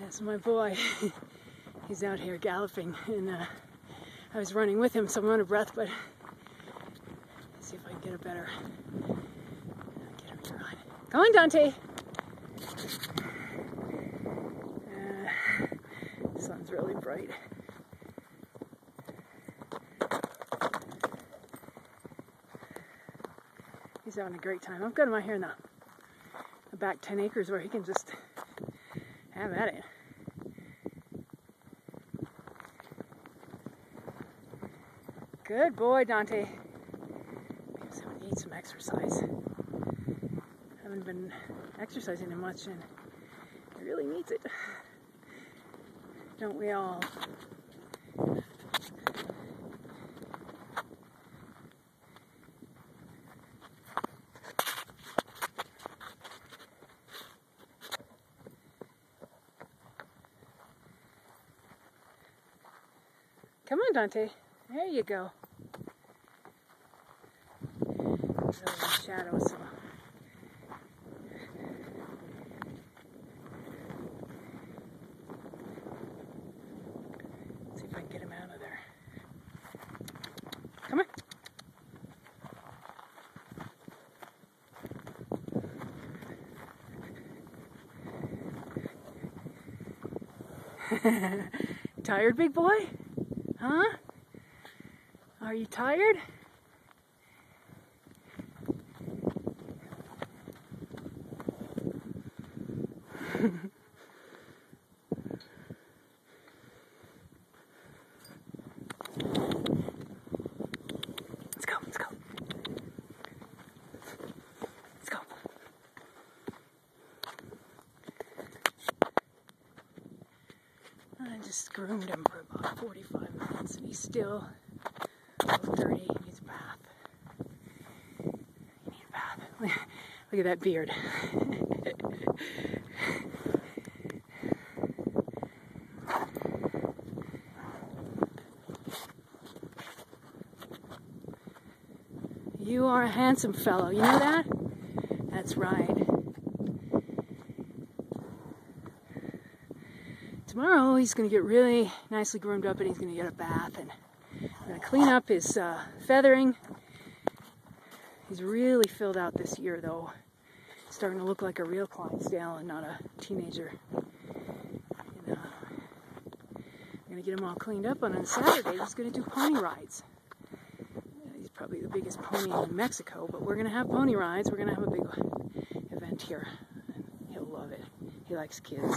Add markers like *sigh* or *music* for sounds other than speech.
That's my boy. *laughs* He's out here galloping, and uh, I was running with him, so I'm out of breath, but let's see if I can get a better. Get him. Come on, Dante. Uh, the sun's really bright. He's having a great time. I'm good him out here in back 10 acres where he can just have at it. Good boy, Dante. Because I need some exercise. Haven't been exercising him much and he really needs it. Don't we all? Come on, Dante. There you go. See if I can get him out of there. Come on. *laughs* Tired, big boy? Huh? Are you tired? *laughs* let's go, let's go. Let's go. I just groomed him for about 45 minutes and he's still over 30. He needs a bath. You need a bath. *laughs* Look at that beard. *laughs* you are a handsome fellow. You know that? That's right. Tomorrow he's going to get really nicely groomed up and he's going to get a bath and I'm going to clean up his uh, feathering. He's really filled out this year though. Starting to look like a real Clydesdale and not a teenager. And, uh, I'm going to get him all cleaned up and on Saturday he's going to do pony rides. He's probably the biggest pony in Mexico, but we're going to have pony rides. We're going to have a big event here. He'll love it. He likes kids.